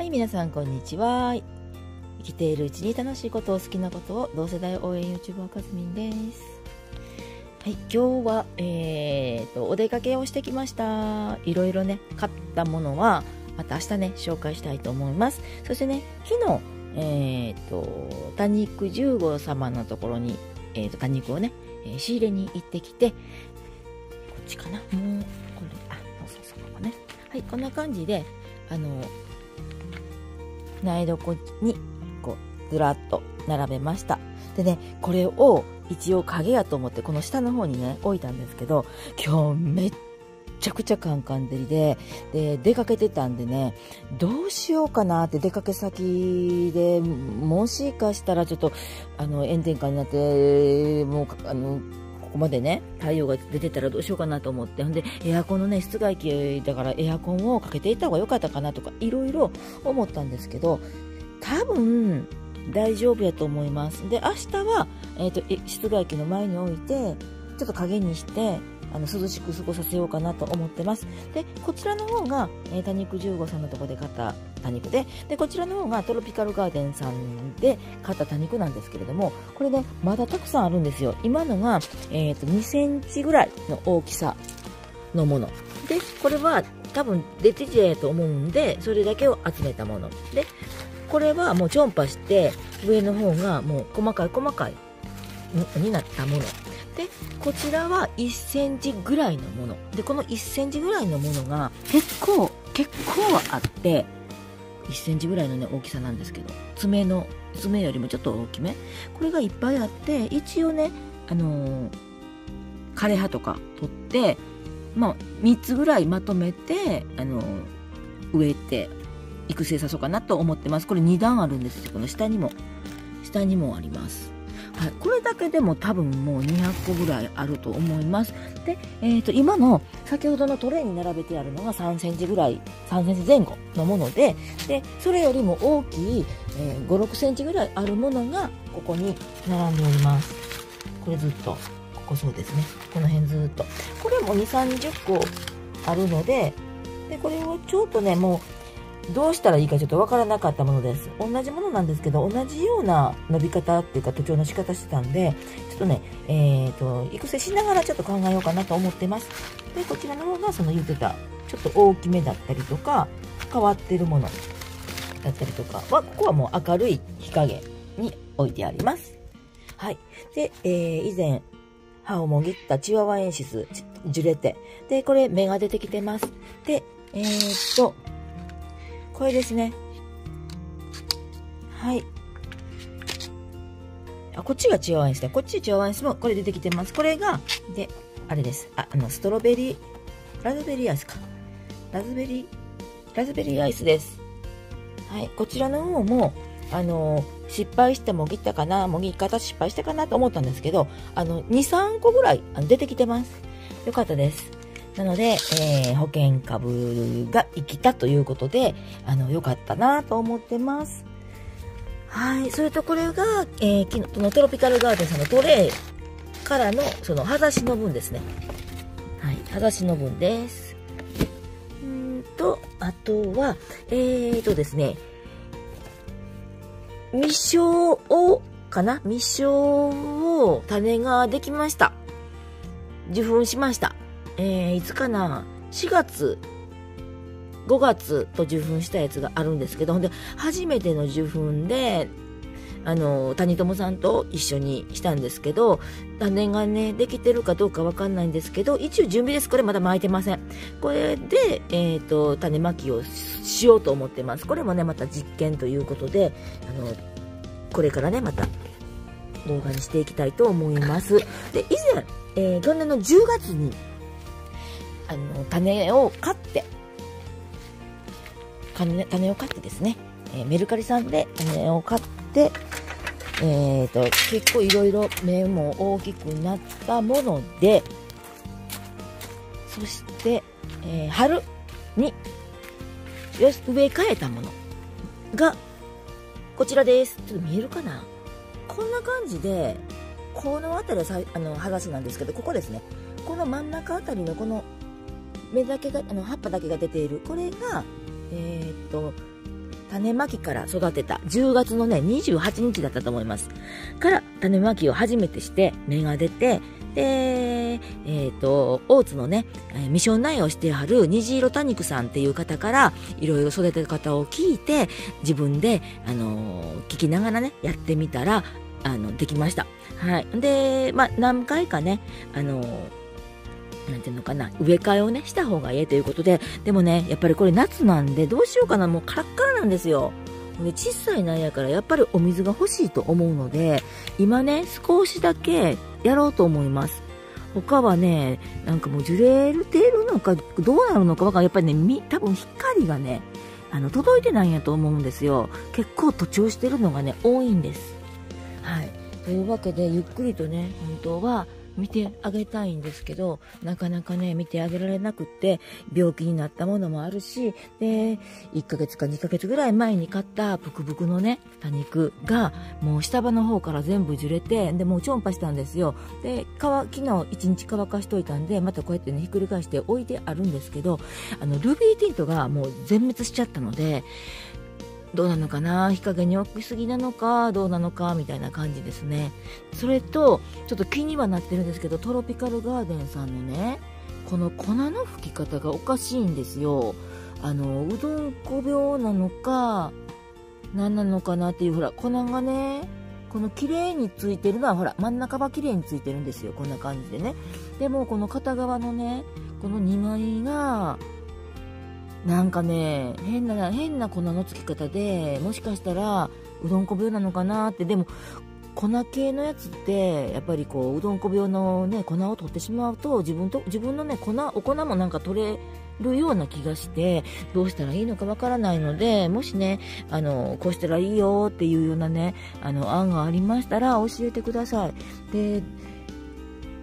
はい、皆さんこんにちは。生きているうちに楽しいことを好きなことを同世代応援 YouTuber かずみんです。はい、今日は、えーと、お出かけをしてきました。いろいろね、買ったものは、また明日ね、紹介したいと思います。そしてね、昨日、えーと、多肉十五様のところに、えーと、多肉をね、え仕入れに行ってきて、こっちかな？もう、これ、あ、そうそうそう、ここね。はい、こんな感じで、あの、苗床に、こう、ずらっと並べました。でね、これを一応影やと思って、この下の方にね、置いたんですけど、今日めっちゃくちゃカンカン照りで、で、出かけてたんでね、どうしようかなって出かけ先で、もしかしたらちょっと、あの、炎天下になって、もう、あの、ここまでね、太陽が出てたらどうしようかなと思って、ほんで、エアコンのね、室外機だからエアコンをかけていた方が良かったかなとか、いろいろ思ったんですけど、多分、大丈夫やと思います。で、明日は、えー、と、室外機の前に置いて、ちょっと影にして、あの、涼しく過ごさせようかなと思ってます。で、こちらの方が、えー多肉15さんのところで買った多肉で、で、こちらの方がトロピカルガーデンさんで買った多肉なんですけれども、これね、まだたくさんあるんですよ。今のが、えっ、と、2センチぐらいの大きさのもの。で、これは多分デティジェと思うんで、それだけを集めたもの。で、これはもう超音波して、上の方がもう細かい細かいになったもの。で、こちらは1センチぐらいのもの。で、この1センチぐらいのものが結構、結構あって、1センチぐらいのね、大きさなんですけど、爪の、爪よりもちょっと大きめ。これがいっぱいあって、一応ね、あのー枯葉とか取って、まあ、3つぐらいまとめて、あのー植えて、育成さそうかなと思ってます。これ2段あるんですよ。この下にも、下にもあります。はい、これだけでも多分もう200個ぐらいあると思います。で、えっ、と、今の先ほどのトレイに並べてあるのが3センチぐらい、3センチ前後のもので、で、それよりも大きい、えー5、6センチぐらいあるものがここに並んでおります。これずっと、ここそうですね。この辺ずっと。これも2、30個あるので、で、これをちょっとね、もう、どうしたらいいかちょっとわからなかったものです。同じものなんですけど、同じような伸び方っていうか、徒長の仕方してたんで、ちょっとね、えっ、と、育成しながらちょっと考えようかなと思ってます。で、こちらの方がその言ってた、ちょっと大きめだったりとか、変わってるものだったりとかは、ここはもう明るい日陰に置いてあります。はい。で、えー、以前、歯をもぎったチワワエンシス、ち樹齢て。で、これ芽が出てきてます。で、えー、っと、これですね。はい。あ、こっちがチワワエンシスね。こっちチワワエンスもこれ出てきてます。これが、で、あれです。あ、あの、ストロベリー、ラズベリーアイスか。ラズベリー、ラズベリーアイスです。はい。こちらの方も、あの、失敗してもぎったかな、もぎ方失敗したかなと思ったんですけど、あの、2、3個ぐらいあの出てきてます。よかったです。なので、えー保険株が生きたということで、あの、よかったなと思ってます。はい。それとこれが、えー、昨日、のトロピカルガーデンさんのトレイからの、その、裸足の分ですね。はい。裸足の分です。うんと、あとは、えーとですね、未生を、かな？未生を種ができました。受粉しました。えー、いつかな ?4 月、5月と受粉したやつがあるんですけど、ほんで、初めての受粉で、あの、谷友さんと一緒にしたんですけど、種がね、できてるかどうかわかんないんですけど、一応準備です。これまだ巻いてません。これで、えっ、と、種まきをしようと思ってます。これもね、また実験ということで、あの、これからね、また動画にしていきたいと思います。で、以前、えー去年の10月に、あの、種を買って、種種を買ってですね、えーメルカリさんで種を買って、えー、と、結構いろいろ芽も大きくなったもので、そして、えー春によし植え替えたものが、こちらです。ちょっと見えるかな？こんな感じで、この辺りはさいあの剥がしなんですけど、ここですね。この真ん中あたりのこの芽だけが、あの葉っぱだけが出ている。これが、えーっと、種まきから育てた10月のね、28日だったと思います。から種まきを初めてして芽が出て、で、えっ、と、大津のね、ミション苗をしてはる虹色多肉さんっていう方から、いろいろ育て方を聞いて、自分で、あの、聞きながらね、やってみたら、あの、できました。はい。で、まあ、何回かね、あのなんていうのかな、植え替えをね、した方がいいということで、でもね、やっぱりこれ夏なんで、どうしようかな、もうカラッカラなんですよ。で小さい苗やからやっぱりお水が欲しいと思うので今ね少しだけやろうと思います。他はねなんかもう樹齢ているのかどうなるのかわかん。ないやっぱりね多分光がねあの届いてないんやと思うんですよ。結構徒長してるのがね多いんです。はい。というわけでゆっくりとね本当は見てあげたいんですけど、なかなかね、見てあげられなくって、病気になったものもあるし、で、1ヶ月か2ヶ月ぐらい前に買ったブクブクのね、多肉が、もう下場の方から全部樹れて、で、もう超音波したんですよ。で、乾、昨日1日乾かしといたんで、またこうやってね、ひっくり返して置いてあるんですけど、あの、ルビーティントがもう全滅しちゃったので、どうなのかな？日陰に置きすぎなのか？どうなのか？みたいな感じですね。それとちょっと気にはなってるんですけどトロピカルガーデンさんのねこの粉の吹き方がおかしいんですよ。あのうどんこ病なのか何なのかなっていうほら粉がねこの綺麗についてるのはほら真ん中は綺麗についてるんですよ。こんな感じでね。でもこの片側のねこの2枚がなんかね変な変な粉のつき方でもしかしたらうどんこ病なのかなってでも粉系のやつってやっぱりこううどんこ病の、ね、粉を取ってしまうと自分と自分の、ね、粉お粉もなんか取れるような気がしてどうしたらいいのかわからないのでもしねあのこうしたらいいよっていうようなねあの案がありましたら教えてください。で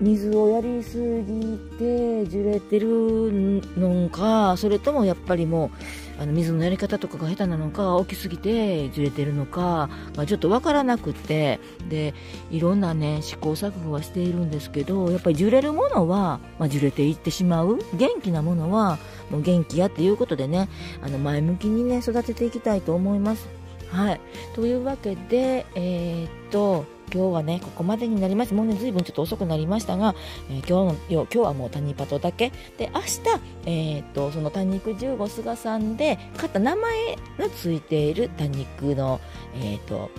水をやりすぎてじれてるのかそれともやっぱりもうあの水のやり方とかが下手なのか大きすぎてじれてるのか、まあ、ちょっと分からなくってでいろんなね試行錯誤はしているんですけどやっぱりじれるものは、まあ、じれていってしまう元気なものはもう元気やっていうことでねあの前向きにね育てていきたいと思います。はい、というわけで、えー、っと今日はね、ここまでになります。もうね、ずいぶんちょっと遅くなりましたが、えー、今日の、今日はもう谷パトだけ。で、明日、えー、っと、その多肉15菅さんで買った名前のついている多肉の、えー、っと、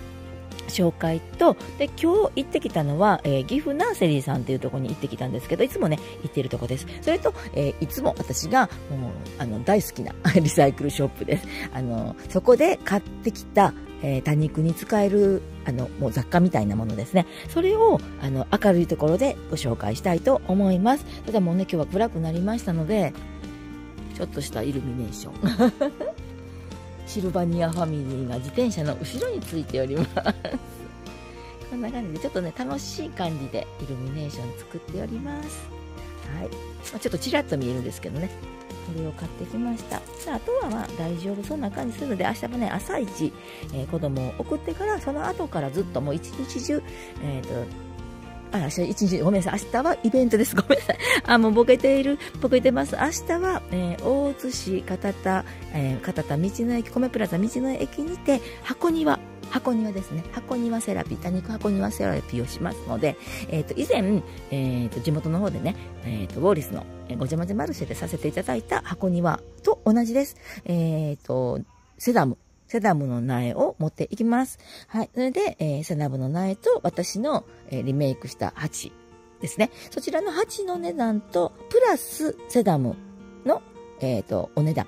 紹介と、で、今日行ってきたのは、えー、岐阜ナーセリーさんっていうところに行ってきたんですけど、いつもね、行っているとこです。それと、えー、いつも私が、もう、あの、大好きな リサイクルショップです。あの、そこで買ってきた、えー、多肉に使えるあのもう雑貨みたいなものですねそれをあの明るいところでご紹介したいと思いますただもうね今日は暗くなりましたのでちょっとしたイルミネーション シルバニアファミリーが自転車の後ろについております。こんな感じでちょっとね楽しい感じでイルミネーション作っております。はい、ま、ちょっとちらっと見えるんですけどね。これを買ってきました。あとはまあ大丈夫そんな感じするので明日もね朝一、えー、子供を送ってからその後からずっともう一日中えっ、ー、とあ、明日一日、ごめんなさい。明日はイベントです。ごめんなさい。あ、もうボケている、ボケてます。明日は、えー、大津市片田、えー、片田道の駅、米プラザ道の駅にて、箱庭箱庭ですね。箱庭セラピー、多肉箱庭セラピーをしますので、えっ、ー、と、以前、えっ、ー、と、地元の方でね、えっ、ー、と、ウォーリスの、え、ごじゃまじマルシェでさせていただいた箱庭と同じです。えっ、と、セダム。セダムの苗を持っていきます。はい。それで、えー、セダムの苗と私の、えー、リメイクした鉢ですね。そちらの鉢の値段と、プラスセダムの、えっ、と、お値段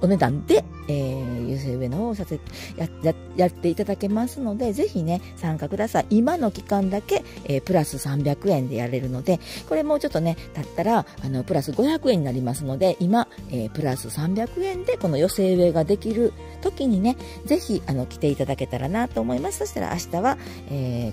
お値段で、えー、優勢上の方をさせやややっていただけますので、ぜひね、参加ください。今の期間だけ、えー、プラス300円でやれるので、これもうちょっとね、経ったら、あの、プラス500円になりますので、今、えー、プラス300円でこの寄せ植えができる時にね、ぜひ、あの、来ていただけたらなと思います。そしたら明日は、えー、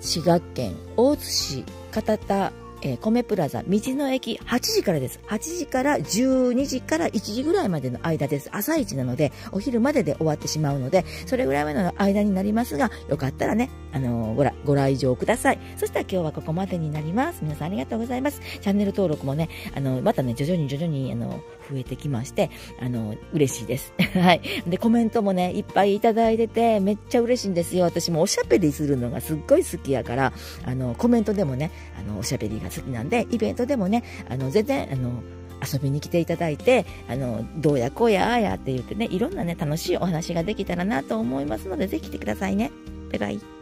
滋賀県大津市片田えー、米プラザ道の駅8時からです。8時から12時から1時ぐらいまでの間です。朝一なので、お昼までで終わってしまうので、それぐらいまでの間になりますが、よかったらね、あの、ごら、ご来場ください。そしたら今日はここまでになります。皆さんありがとうございます。チャンネル登録もね、あの、またね、徐々に徐々に、あの、増えてきまして、あの、嬉しいです。はい。で、コメントもね、いっぱいいただいてて、めっちゃ嬉しいんですよ。私もおしゃべりするのがすっごい好きやから、あの、コメントでもね、あの、おしゃべりが好きなんで、イベントでもね、あの、全然、あの、遊びに来ていただいて、あの、どうやこうやああやって言ってね、いろんなね、楽しいお話ができたらなと思いますので、ぜひ来てくださいね。バイバイ。